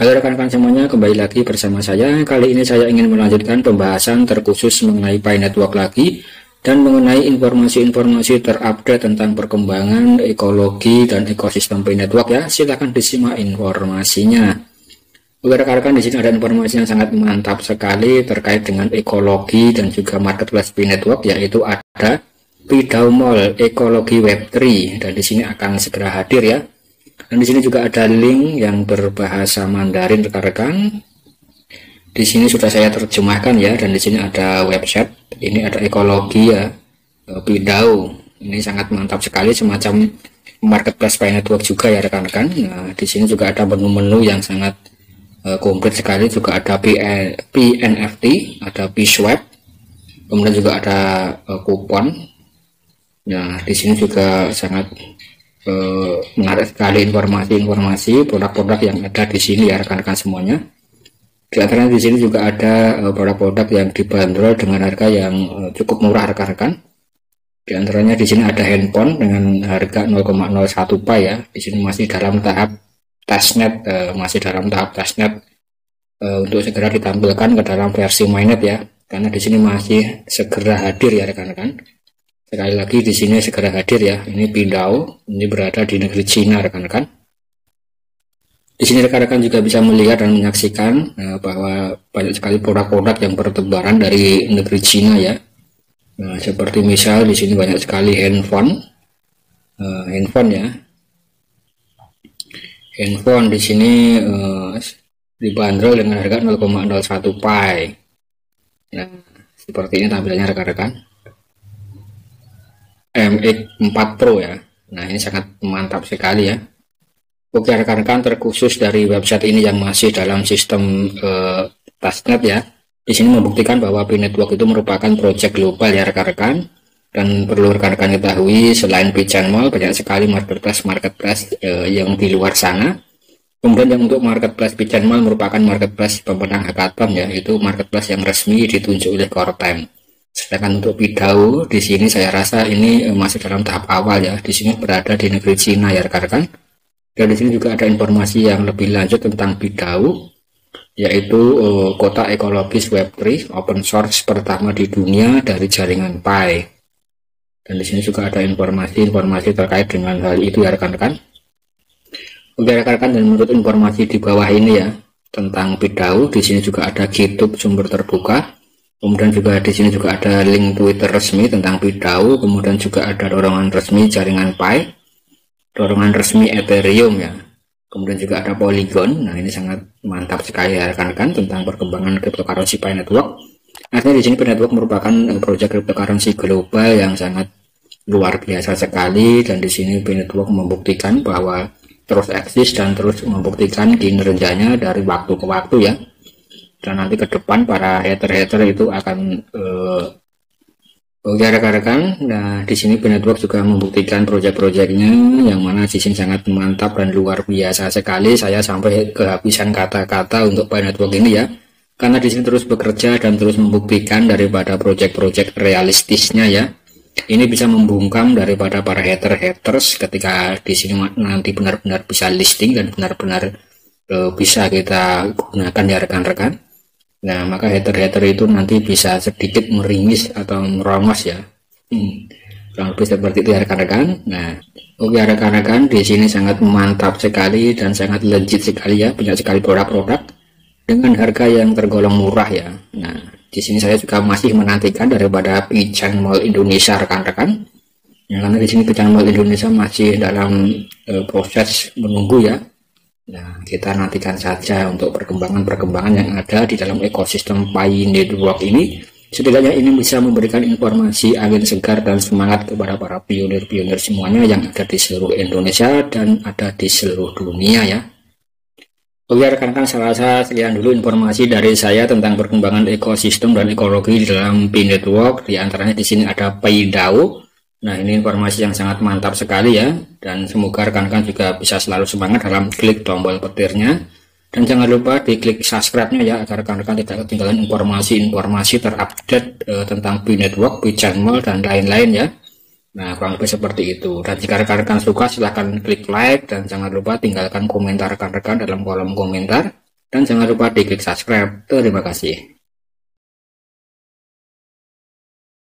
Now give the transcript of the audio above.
Halo rekan-rekan semuanya, kembali lagi bersama saya. Kali ini saya ingin melanjutkan pembahasan terkhusus mengenai Pi Network lagi dan mengenai informasi-informasi terupdate tentang perkembangan ekologi dan ekosistem Pi Network ya. Silahkan disimak informasinya. Oke rekan-rekan di sini ada informasi yang sangat mantap sekali terkait dengan ekologi dan juga marketplace Pi Network yaitu ada Pidau Mall Ekologi Web3 dan di sini akan segera hadir ya dan di sini juga ada link yang berbahasa Mandarin rekan-rekan. Di sini sudah saya terjemahkan ya dan di sini ada website. Ini ada ekologi ya, Pidau. Ini sangat mantap sekali semacam marketplace Pi Network juga ya rekan-rekan. Nah, di sini juga ada menu-menu yang sangat uh, komplit sekali. Juga ada PNFT, ada P-Swap, kemudian juga ada uh, kupon. Nah, di sini juga sangat eh, menarik sekali informasi-informasi produk-produk yang ada di sini ya rekan-rekan semuanya. Di antaranya di sini juga ada eh, produk-produk yang dibanderol dengan harga yang eh, cukup murah rekan-rekan. Di antaranya di sini ada handphone dengan harga 0,01 pi ya. Di sini masih dalam tahap testnet, eh, masih dalam tahap testnet untuk segera ditampilkan ke dalam versi mainnet ya. Karena di sini masih segera hadir ya rekan-rekan. Sekali lagi di sini segera hadir ya. Ini Pindao, ini berada di negeri Cina rekan-rekan. Di sini rekan-rekan juga bisa melihat dan menyaksikan uh, bahwa banyak sekali produk-produk yang bertebaran dari negeri Cina ya. Nah, seperti misal di sini banyak sekali handphone, uh, handphone ya. Handphone di sini uh, dibanderol dengan harga 0,01 pi. Nah, seperti ini tampilannya rekan-rekan. MX4 Pro ya. Nah ini sangat mantap sekali ya. Oke rekan-rekan terkhusus dari website ini yang masih dalam sistem uh, testnet ya. Di sini membuktikan bahwa Pi Network itu merupakan proyek global ya rekan-rekan. Dan perlu rekan-rekan ketahui selain Pi Channel banyak sekali marketplace marketplace uh, yang di luar sana. Kemudian yang untuk marketplace Pi Channel merupakan marketplace pemenang hackathon ya, itu marketplace yang resmi ditunjuk oleh Core Time. Sedangkan untuk Pidau di sini saya rasa ini eh, masih dalam tahap awal ya. Di sini berada di negeri Cina ya rekan-rekan. Dan di sini juga ada informasi yang lebih lanjut tentang Pidau yaitu uh, kota ekologis Web3 open source pertama di dunia dari jaringan Pi. Dan di sini juga ada informasi-informasi terkait dengan hal itu ya rekan-rekan. Oke rekan-rekan dan menurut informasi di bawah ini ya tentang Pidau di sini juga ada GitHub sumber terbuka Kemudian juga di sini juga ada link Twitter resmi tentang Pidau, kemudian juga ada dorongan resmi jaringan Pi, dorongan resmi Ethereum ya. Kemudian juga ada Polygon. Nah, ini sangat mantap sekali ya rekan-rekan tentang perkembangan cryptocurrency Pi Network. Artinya di sini Pi Network merupakan eh, proyek cryptocurrency global yang sangat luar biasa sekali dan di sini Pi Network membuktikan bahwa terus eksis dan terus membuktikan kinerjanya dari waktu ke waktu ya dan nanti ke depan para hater-hater itu akan uh, Oke rekan-rekan, nah di sini Network juga membuktikan proyek-proyeknya yang mana di sini sangat mantap dan luar biasa sekali. Saya sampai kehabisan kata-kata untuk Network ini ya, karena di sini terus bekerja dan terus membuktikan daripada proyek-proyek realistisnya ya. Ini bisa membungkam daripada para hater-haters ketika di sini nanti benar-benar bisa listing dan benar-benar uh, bisa kita gunakan ya rekan-rekan. Nah, maka hater-hater itu nanti bisa sedikit meringis atau merongos ya. Hmm. Kurang lebih seperti itu ya rekan-rekan. Nah, oke ya rekan-rekan, di sini sangat mantap sekali dan sangat legit sekali ya, banyak sekali produk-produk dengan harga yang tergolong murah ya. Nah, di sini saya juga masih menantikan daripada Pican Mall Indonesia rekan-rekan. Ya, karena di sini Pican Mall Indonesia masih dalam uh, proses menunggu ya Nah, kita nantikan saja untuk perkembangan-perkembangan yang ada di dalam ekosistem Pi Network ini. Setidaknya ini bisa memberikan informasi angin segar dan semangat kepada para pionir-pionir semuanya yang ada di seluruh Indonesia dan ada di seluruh dunia ya. Oke rekan-rekan saya rasa sekian dulu informasi dari saya tentang perkembangan ekosistem dan ekologi di dalam Pi Network. Di antaranya di sini ada Pi DAO Nah ini informasi yang sangat mantap sekali ya dan semoga rekan-rekan juga bisa selalu semangat dalam klik tombol petirnya dan jangan lupa diklik subscribe-nya ya agar rekan-rekan tidak ketinggalan informasi-informasi terupdate e, tentang B Network, B Channel dan lain-lain ya. Nah kurang lebih seperti itu dan jika rekan-rekan suka silahkan klik like dan jangan lupa tinggalkan komentar rekan-rekan dalam kolom komentar. Dan jangan lupa di klik subscribe. Terima kasih.